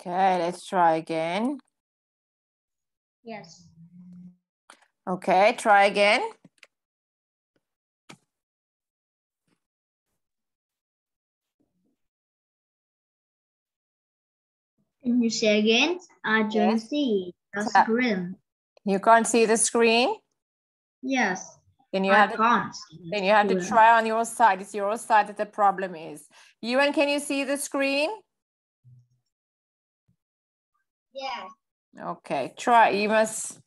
Okay, let's try again. Yes. Okay, try again. Can you say again? I don't Yes. see the screen. You can't see the screen? Yes. Then you I have to can't. the then you have to try on your side. It's your side that the problem is. Ewan, can you see the screen? Yes. Okay, try. You must.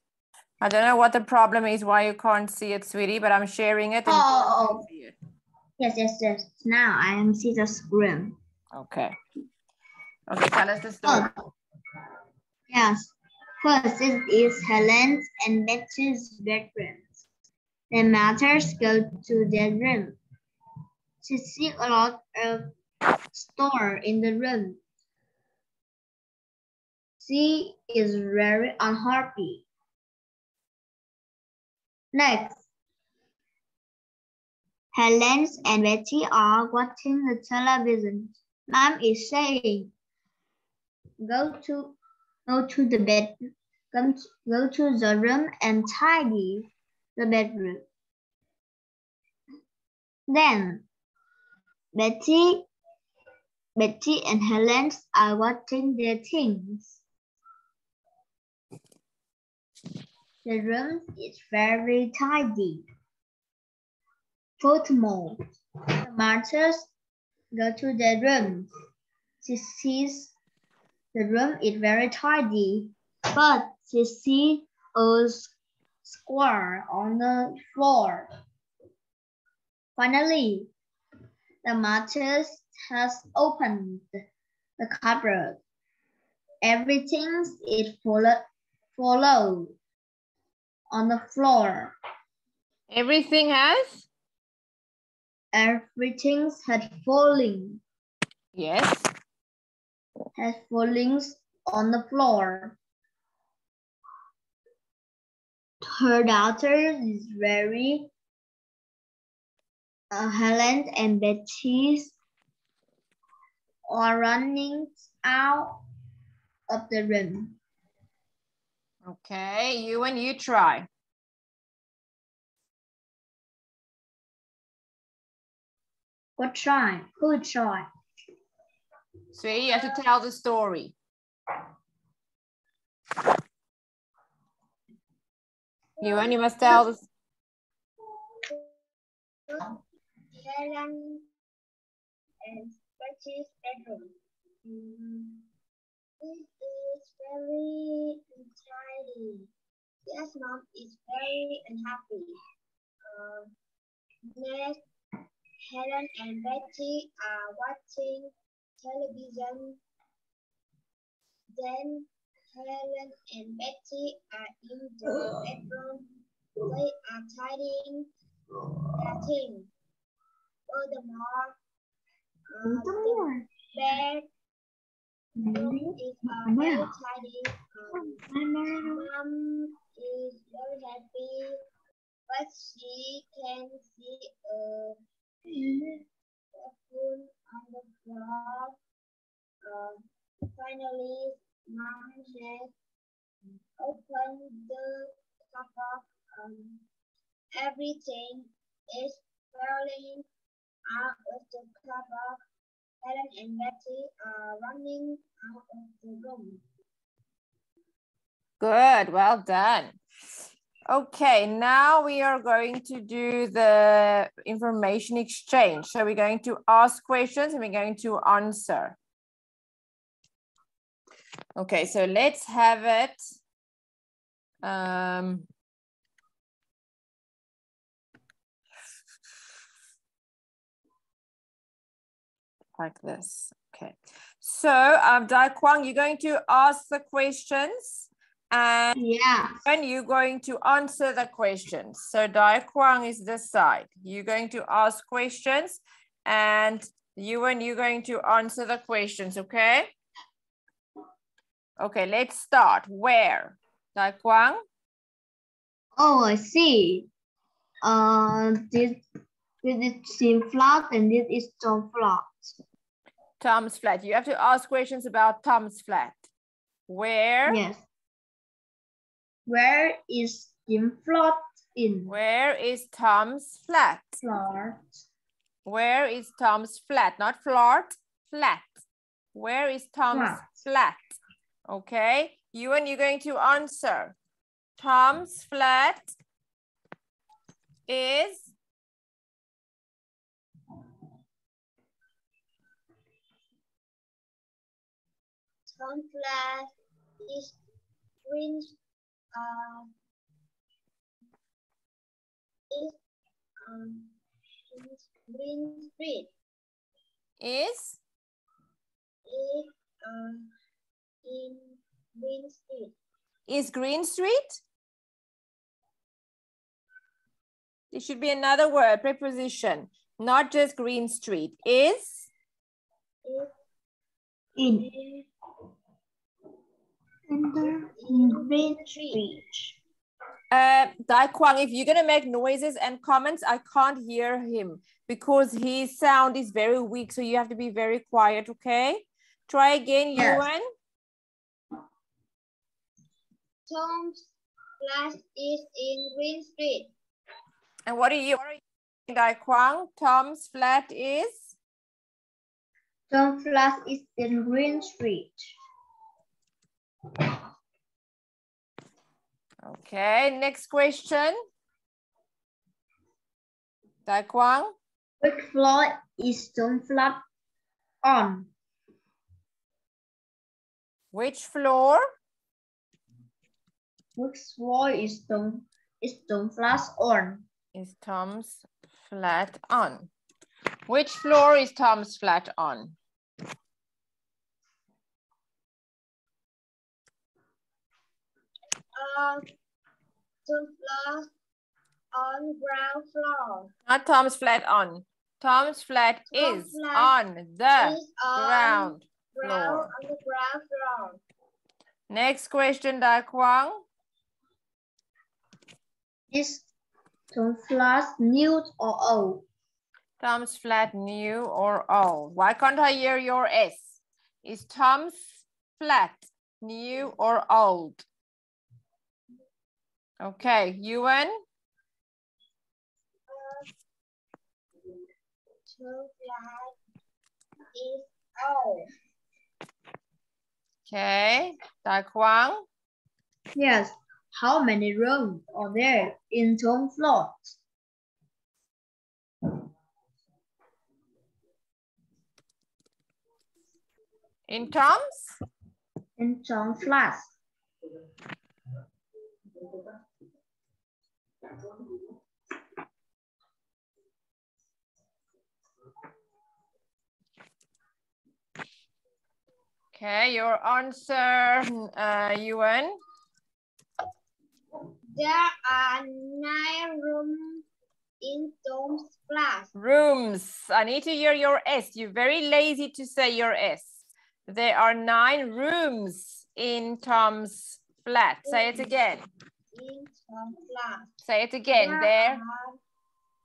I don't know what the problem is, why you can't see it, sweetie, but I'm sharing it. and oh, oh, oh. see it. Yes, yes, yes. Now I am see the screen. Okay. Okay, tell us the story. Oh. Yes. First, it is Helen's and Betty's bedrooms. The mothers go to their room. She sees a lot of store in the room. She is very unhappy. Next, Helen and Betty are watching the television. Mom is saying, "Go to, go to the bed, come to, go to the room and tidy the bedroom." Then, Betty, Betty and Helen are watching their things. The room is very tidy. Furthermore, the martyrs go to the room. She sees the room is very tidy, but she sees a square on the floor. Finally, the martyrs has opened the cupboard. Everything is follow, follow on the floor. Everything has? Everything had fallen, Yes. has fallen on the floor. Her daughter is very uh, Helen and Betty are running out of the room. Okay, you and you try. Good try. Good try. Sweetie, you have to tell the story. You and you must tell the Helen bedroom. It is very tidy. Yes, mom is very unhappy. Uh, next, Helen and Betty are watching television. Then Helen and Betty are in the bedroom. They are tidying their things. Furthermore, uh, the bed room is uh, very tidy. Um, Mom is very happy, but she can see a spoon on the floor. Uh, finally, Mom has opened the cupboard. Um, everything is falling out of the cupboard. Helen and Betty are running out of the room. Good, well done. Okay, now we are going to do the information exchange. So we're going to ask questions and we're going to answer. Okay, so let's have it. Um, like this. Okay. So, um, Đại Quang, you're going to ask the questions and Yeah. and you're going to answer the questions. So Đại Quang is this side. You're going to ask questions and you and you're going to answer the questions, okay? Okay, let's start. Where? Đại Quang? Oh, I see. Uh, this this is seam flat and this is stone flat. Tom's flat. You have to ask questions about Tom's flat. Where? Yes. Where is Tim flat in? Where is Tom's flat? Flat. Where is Tom's flat? Not flat, flat. Where is Tom's Flat. flat? Okay, you and you're going to answer. Tom's flat is Tom is green. Uh, is um is green street. is Is um in green street. is Green Street. It should be another word, preposition, not just Green Street. Is Is in in the in green street. Uh, Đại Quang, if you're gonna make noises and comments, I can't hear him because his sound is very weak. So you have to be very quiet, okay? Try again, Yes. Nguyên. Tom's flat is in green street. And what are you, what are you Đại Quang? Tom's flat is? Tom's flat is in green street. Okay, next question. Đại Quang, Which floor is Tom flat on? which floor Which floor is Tom is Tom flat on? is Tom's flat on? Which floor is Tom's flat on? Uh, Tom flat on ground floor. Not Tom's flat on. Tom's flat Tom's is flat on the is on ground ground floor. on the ground floor. Next question, Đại Quang. Is Tom's flat new or old? Tom's flat new or old? Why can't I hear your S? Is Tom's flat new or old? Okay, Nguyên, Tom flat is old. okay, Đại Quang. Yes. How many rooms are there in Tom flat? In Tom's? In Tom flat. Okay, your answer, uh, Nguyên. There are nine rooms in Tom's flat. Rooms. I need to hear your S. You're very lazy to say your S. There are nine rooms in Tom's flat. Say it again. In Tom's flat. Say it again. There. Are,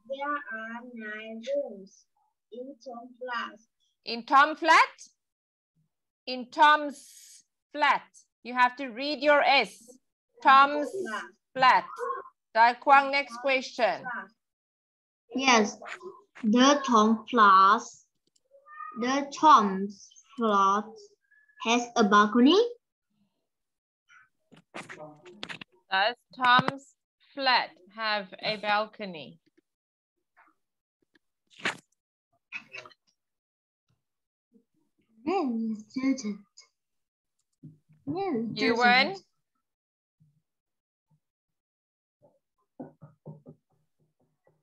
there are nine rooms in Tom's flat. In Tom flat? In Tom's flat. You have to read your S. Tom's flat. Đại Quang, next question. Yes, the Tom flat. The Tom's flat has a balcony. Does Tom's flat have a balcony? No, it doesn't. No, it You doesn't. win.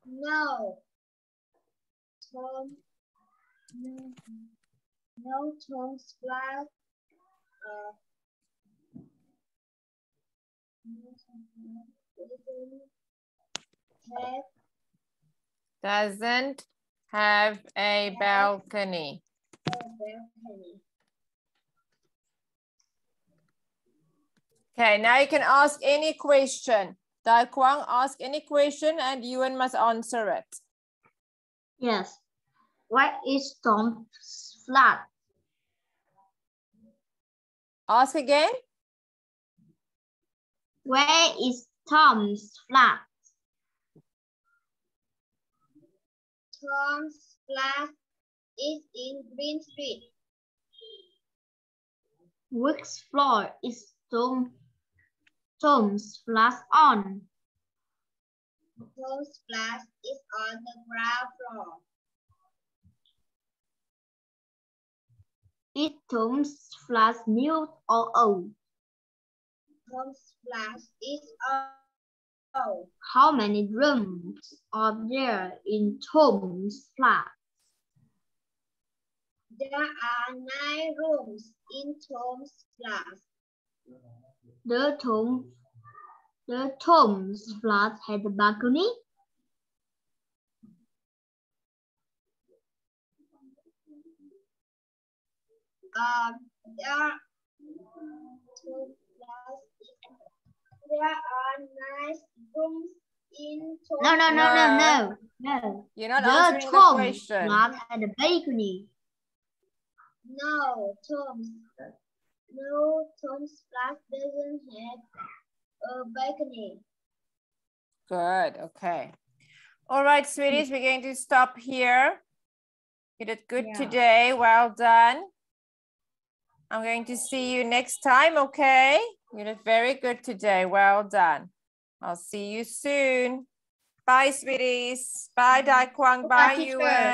No. Tom. No, no Tom's flat. Uh, no Tom's flat doesn't have a balcony. Okay, now you can ask any question. Đại Quang, ask any question and Nguyên must answer it. Yes. Why is Tom's flat Ask again. Where is Tom's flat? Tom's flat is in Green Street. Which floor is Tom, Tom's flat on? Tom's flat is on the ground floor. Is Tom's flat new or old? Tom's flat is old. How many rooms are there in Tom's flat? There are nine rooms in Tom's flat. The Tom, the Tom's flat has a balcony. Um, there are two flats. There are nine rooms in Tom's No, no, no, no, no, no. You're not the answering the Tom's question. flat had a balcony. No, Tom's. No, Tom's flat doesn't have a balcony. Good, okay. All right, sweeties, we're going to stop here. You did good Yeah. today, well done. I'm going to see you next time, okay? You did very good today, well done. I'll see you soon. Bye, sweeties. Bye, Đại Quang. Bye, teacher. Nguyên.